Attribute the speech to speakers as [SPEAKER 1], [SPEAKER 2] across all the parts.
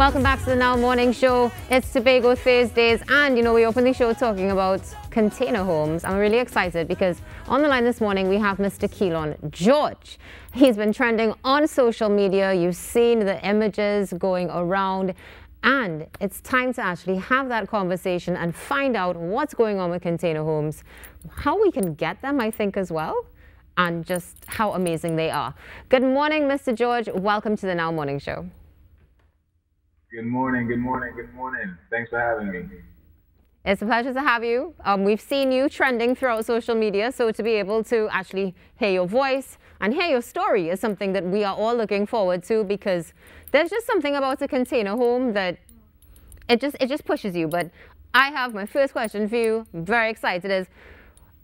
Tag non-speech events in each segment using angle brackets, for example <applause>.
[SPEAKER 1] Welcome back to the Now Morning Show. It's Tobago Thursdays, and you know, we opened the show talking about container homes. I'm really excited because on the line this morning we have Mr. Keilon George. He's been trending on social media. You've seen the images going around. And it's time to actually have that conversation and find out what's going on with container homes, how we can get them, I think, as well, and just how amazing they are. Good morning, Mr. George. Welcome to the Now Morning Show.
[SPEAKER 2] Good morning, good morning, good morning. Thanks for having me.
[SPEAKER 1] It's a pleasure to have you. Um, we've seen you trending throughout social media, so to be able to actually hear your voice and hear your story is something that we are all looking forward to because there's just something about a container home that it just it just pushes you. But I have my first question for you. very excited is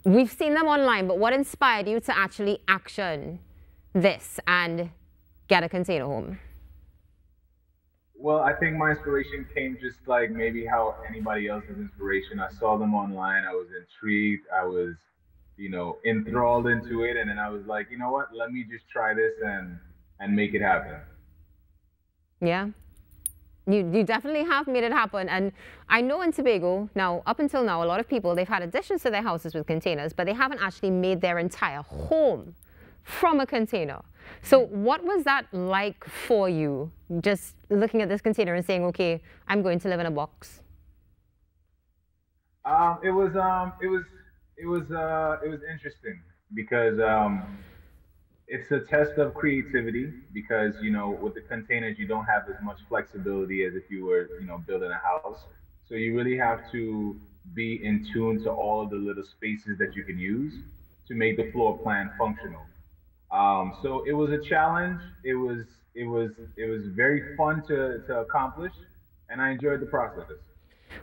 [SPEAKER 1] we've seen them online, but what inspired you to actually action this and get a container home?
[SPEAKER 2] Well, I think my inspiration came just like maybe how anybody else's inspiration. I saw them online. I was intrigued. I was, you know, enthralled into it, and then I was like, you know what? Let me just try this and and make it happen.
[SPEAKER 1] Yeah. You, you definitely have made it happen. And I know in Tobago, now, up until now, a lot of people, they've had additions to their houses with containers, but they haven't actually made their entire home from a container. So what was that like for you, just looking at this container and saying, okay, I'm going to live in a box?
[SPEAKER 2] Um, it was, um, it was, it was, uh, it was interesting because um, it's a test of creativity because you know with the containers you don't have as much flexibility as if you were you know building a house. So you really have to be in tune to all of the little spaces that you can use to make the floor plan functional. Um, so it was a challenge. It was it was it was very fun to, to accomplish, and I enjoyed the process.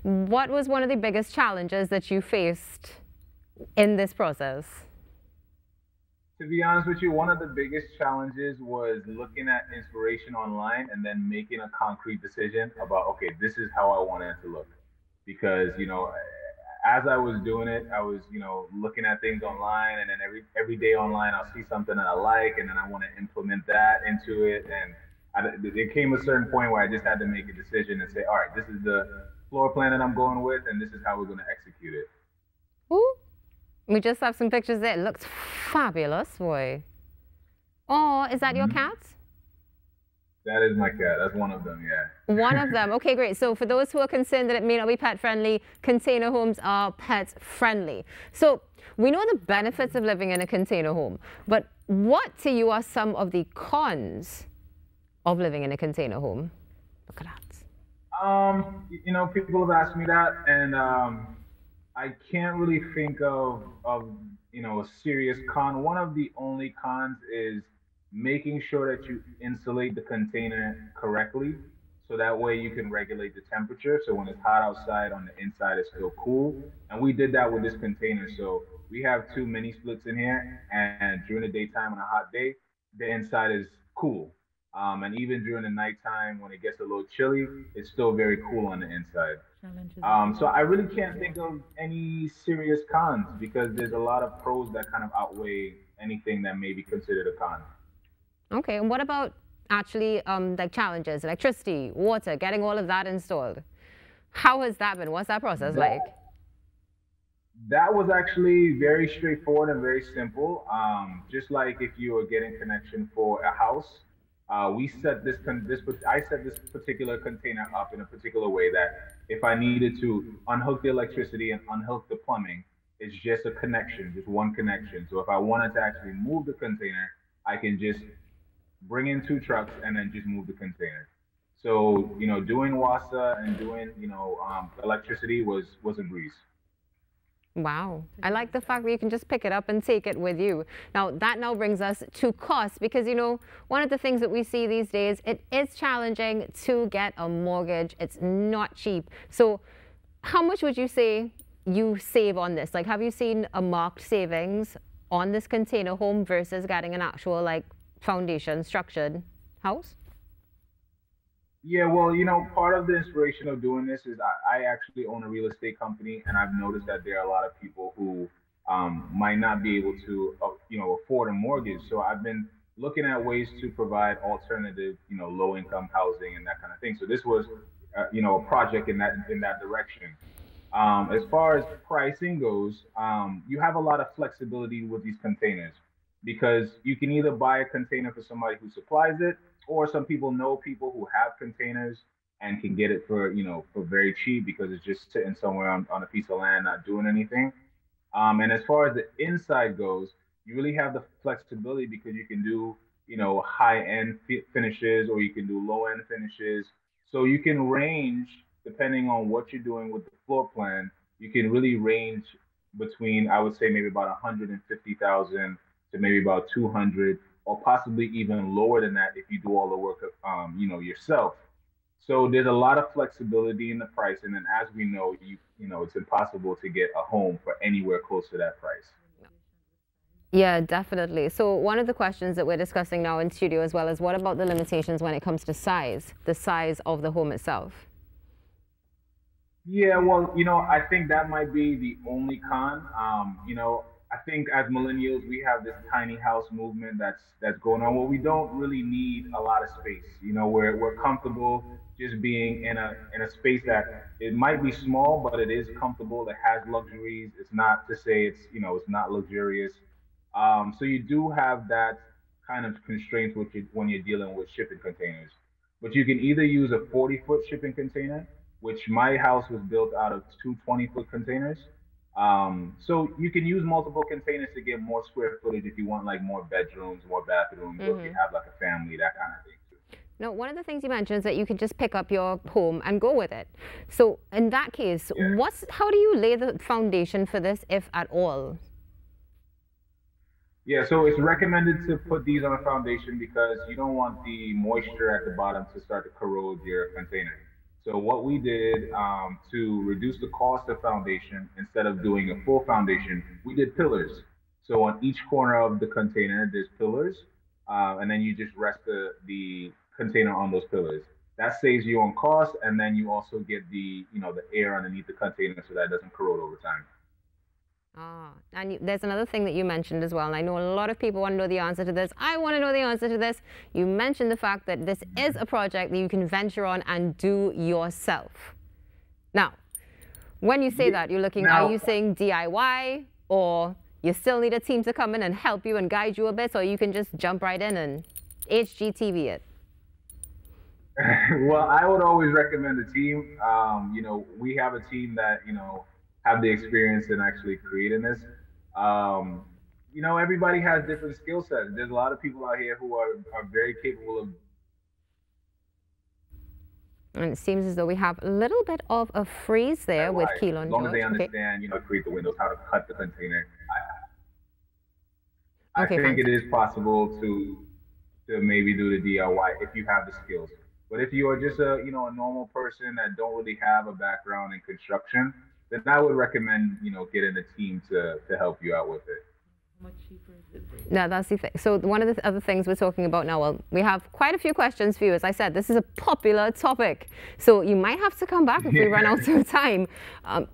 [SPEAKER 1] What was one of the biggest challenges that you faced in this process?
[SPEAKER 2] To be honest with you, one of the biggest challenges was looking at inspiration online and then making a concrete decision about okay, this is how I want it to look. Because you know, as I was doing it, I was, you know, looking at things online, and then every every day online, I'll see something that I like, and then I want to implement that into it. And I, it came a certain point where I just had to make a decision and say, all right, this is the floor plan that I'm going with, and this is how we're going to execute it.
[SPEAKER 1] Ooh, we just have some pictures there. It looks fabulous, boy. Oh, is that mm -hmm. your mm-hmm. cat?
[SPEAKER 2] That is my cat. That's one of them, yeah.
[SPEAKER 1] One of <laughs> them. Okay, great. So for those who are concerned that it may not be pet friendly, container homes are pet friendly. So we know the benefits of living in a container home, but what to you are some of the cons of living in a container home? Look at that.
[SPEAKER 2] Um, you know, people have asked me that, and um, I can't really think of of you know a serious con. One of the only cons is making sure that you insulate the container correctly so that way you can regulate the temperature. So when it's hot outside on the inside it's still cool. And we did that with this container. So we have two mini splits in here. And during the daytime on a hot day the inside is cool. Um, and even during the nighttime when it gets a little chilly it's still very cool on the inside. Um, so i really can't think of any serious cons because there's a lot of pros that kind of outweigh anything that may be considered a con
[SPEAKER 1] Okay, and what about actually um, like challenges, electricity, water, getting all of that installed? How has that been? What's that process that, like?
[SPEAKER 2] That was actually very straightforward and very simple. Um, just like if you were getting connection for a house, uh, we set this, this I set this particular container up in a particular way that if I needed to unhook the electricity and unhook the plumbing, it's just a connection, just one connection. So if I wanted to actually move the container, I can just bring in two trucks, and then just move the container. So you know, doing WASA and doing you know um, electricity was was a breeze.
[SPEAKER 1] Wow. I like the fact that you can just pick it up and take it with you. Now, that now brings us to cost because, you know, one of the things that we see these days, it is challenging to get a mortgage. It's not cheap. So how much would you say you save on this? Like, have you seen a marked savings on this container home versus getting an actual, like, foundation structured house?
[SPEAKER 2] Yeah, well, you know, part of the inspiration of doing this is I, I actually own a real estate company, and I've noticed that there are a lot of people who um, might not be able to, uh, you know, afford a mortgage. So I've been looking at ways to provide alternative, you know, low-income housing and that kind of thing. So this was, uh, you know, a project in that in that direction. Um, as far as pricing goes, um, you have a lot of flexibility with these containers because you can either buy a container for somebody who supplies it or some people know people who have containers and can get it for you know for very cheap because it's just sitting somewhere on, on a piece of land not doing anything. Um, and as far as the inside goes you really have the flexibility because you can do you know high end finishes or you can do low end finishes. So you can range depending on what you're doing with the floor plan you can really range between i would say maybe about 150000 to maybe about 200 or possibly even lower than that if you do all the work, um, you know, yourself. So there's a lot of flexibility in the price, and then as we know, you you know, it's impossible to get a home for anywhere close to that price.
[SPEAKER 1] Yeah, definitely. So one of the questions that we're discussing now in studio as well is what about the limitations when it comes to size, the size of the home itself?
[SPEAKER 2] Yeah, well, you know, I think that might be the only con. Um, you know, I think as millennials, we have this tiny house movement that's that's going on where we don't really need a lot of space. You know, we're we're comfortable just being in a in a space that it might be small, but it is comfortable. It has luxuries. It's not to say it's you know it's not luxurious. Um, so you do have that kind of constraints which you, when you're dealing with shipping containers. But you can either use a 40 foot shipping container, which my house was built out of two 20 foot containers um, so you can use multiple containers to get more square footage if you want like more bedrooms, more bathrooms, mm-hmm. or if you mm-hmm. have like a family, that kind of thing.
[SPEAKER 1] No, one of the things you mentioned is that you can just pick up your home and go with it. So in that case, yeah. what's how do you lay the foundation for this, if at all?
[SPEAKER 2] Yeah, so it's recommended to put these on a foundation because you don't want the moisture at the bottom to start to corrode your container. So what we did um, to reduce the cost of foundation, instead of doing a full foundation, we did pillars. So on each corner of the container, there's pillars, uh, and then you just rest the, the container on those pillars. That saves you on cost, and then you also get the you know the air underneath the container so that doesn't corrode over time.
[SPEAKER 1] Ah, and you, there's another thing that you mentioned as well, and I know a lot of people want to know the answer to this. I want to know the answer to this. You mentioned the fact that this is a project that you can venture on and do yourself. Now, when you say that, you're looking, now, are you saying DIY, or you still need a team to come in and help you and guide you a bit, or you can just jump right in and HGTV it? <laughs>
[SPEAKER 2] well, I would always recommend a team. Um, you know, we have a team that, you know, have the experience in actually creating this. Um, you know, everybody has different skill sets. There's a lot of people out here who are, are very capable of.
[SPEAKER 1] And it seems as though we have a little bit of a freeze there with Keilon.
[SPEAKER 2] As long as they understand, okay. you know, create the windows, how to cut the container. I, okay, I think it is possible to to maybe do the DIY if you have the skills. But if you are just a you know a normal person that don't really have a background in construction, then I would recommend, you know, getting a team to, to help you out with it. How much cheaper is it?
[SPEAKER 1] No, that's the thing. So one of the other things we're talking about now, well, we have quite a few questions for you. As I said, this is a popular topic. So you might have to come back if we run <laughs> out of time. Um,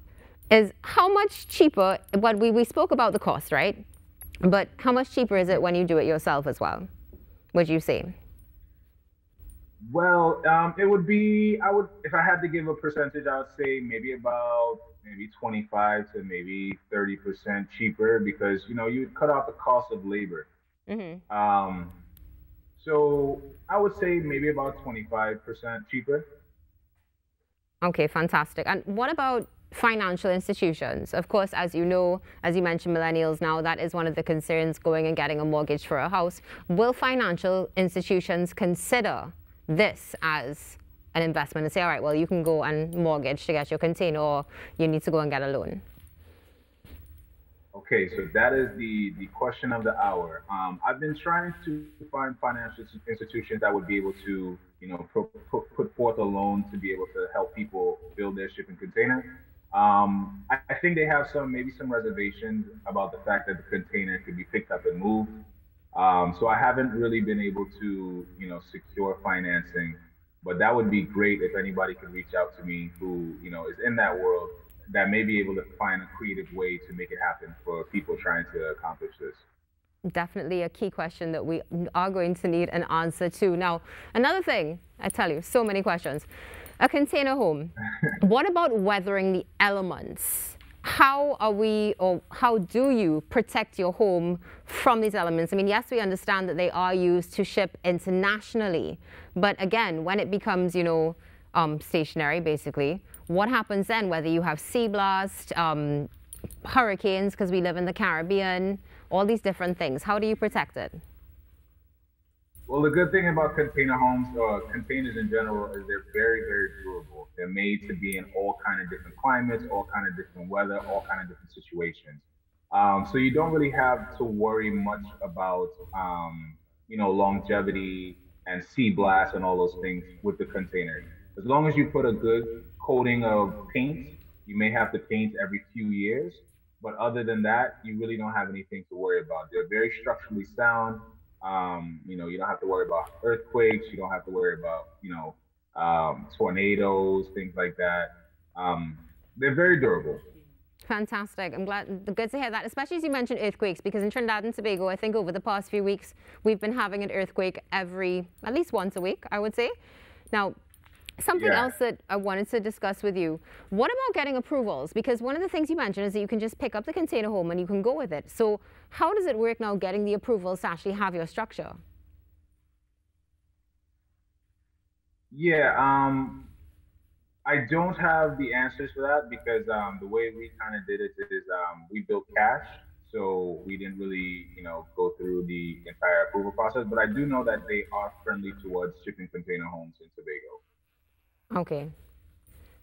[SPEAKER 1] is how much cheaper, What we, we spoke about the cost, right? But how much cheaper is it when you do it yourself as well, would you say?
[SPEAKER 2] Well, um, it would be, I would, if I had to give a percentage, I would say maybe about maybe 25 to maybe 30% cheaper because, you know, you cut out the cost of labor. Mm-hmm. Um, so I would say maybe about 25% cheaper.
[SPEAKER 1] Okay, fantastic. And what about financial institutions? Of course, as you know, as you mentioned, millennials now, that is one of the concerns going and getting a mortgage for a house. Will financial institutions consider this as an investment and say, all right, well, you can go and mortgage to get your container or you need to go and get a loan?
[SPEAKER 2] Okay, so that is the, the question of the hour. Um, I've been trying to find financial institutions that would be able to, you know, put, put, put forth a loan to be able to help people build their shipping container. Um, I, I, think they have some, maybe some reservations about the fact that the container could be picked up and moved. Um, so I haven't really been able to, you know, secure financing But that would be great if anybody could reach out to me who, you know, is in that world that may be able to find a creative way to make it happen for people trying to accomplish this.
[SPEAKER 1] Definitely a key question that we are going to need an answer to. Now, another thing, I tell you, so many questions. A container home, <laughs> what about weathering the elements? How are we, or how do you protect your home from these elements? I mean, yes, we understand that they are used to ship internationally, but again, when it becomes, you know, um, stationary, basically, what happens then? Whether you have sea blast, um, hurricanes, because we live in the Caribbean, all these different things. How do you protect it?
[SPEAKER 2] Well, the good thing about container homes or containers in general is they're very, very durable. They're made to be in all kind of different climates, all kind of different weather, all kind of different situations. Um, so you don't really have to worry much about, um, you know, longevity and sea blast and all those things with the container. As long as you put a good coating of paint, you may have to paint every few years, but other than that, you really don't have anything to worry about. They're very structurally sound. Um, you know, you don't have to worry about earthquakes. You don't have to worry about, you know, um, tornadoes, things like that. Um, they're very durable.
[SPEAKER 1] Fantastic. I'm glad, good to hear that, especially as you mentioned earthquakes, because in Trinidad and Tobago, I think over the past few weeks, we've been having an earthquake every, at least once a week, I would say. Now, Something yeah. else that I wanted to discuss with you. What about getting approvals? Because one of the things you mentioned is that you can just pick up the container home and you can go with it. So how does it work now getting the approvals to actually have your structure?
[SPEAKER 2] Yeah, um, I don't have the answers for that because um, the way we kind of did it is um, we built cash. So we didn't really, you know, go through the entire approval process. But I do know that they are friendly towards shipping container homes in Tobago.
[SPEAKER 1] Okay.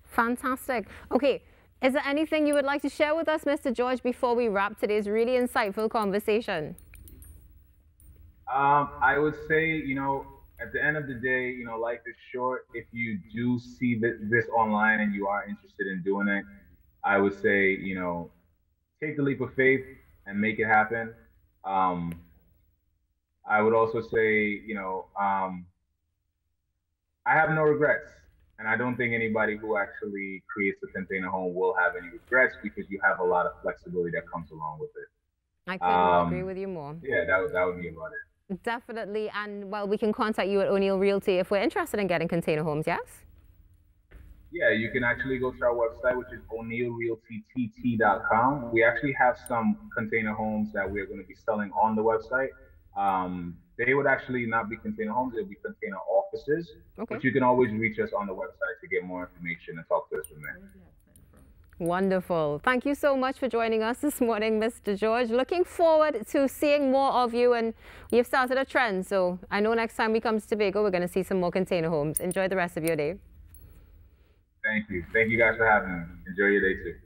[SPEAKER 1] Fantastic. Okay. Is there anything you would like to share with us, Mr. George, before we wrap today's really insightful conversation?
[SPEAKER 2] Um, I would say, you know, at the end of the day, you know, life is short. If you do see this, online and you are interested in doing it, I would say, you know, take the leap of faith and make it happen. Um, I would also say, you know, um, I have no regrets. And I don't think anybody who actually creates a container home will have any regrets because you have a lot of flexibility that comes along with it.
[SPEAKER 1] I couldn't um, agree with you more.
[SPEAKER 2] Yeah, that would, that would be about it.
[SPEAKER 1] Definitely. And well, we can contact you at O'Neil Realty if we're interested in getting container homes, yes?
[SPEAKER 2] Yeah, you can actually go to our website, which is o'neilrealtytt.com. We actually have some container homes that we're going to be selling on the website. Um, they would actually not be container homes; they would be container offices. Okay. But you can always reach us on the website to get more information and talk to us from there.
[SPEAKER 1] Wonderful. Thank you so much for joining us this morning, Mr. George. Looking forward to seeing more of you, and you've started a trend. So I know next time we come to Tobago, we're going to see some more container homes. Enjoy the rest of your day.
[SPEAKER 2] Thank you. Thank you guys for having me. Enjoy your day too.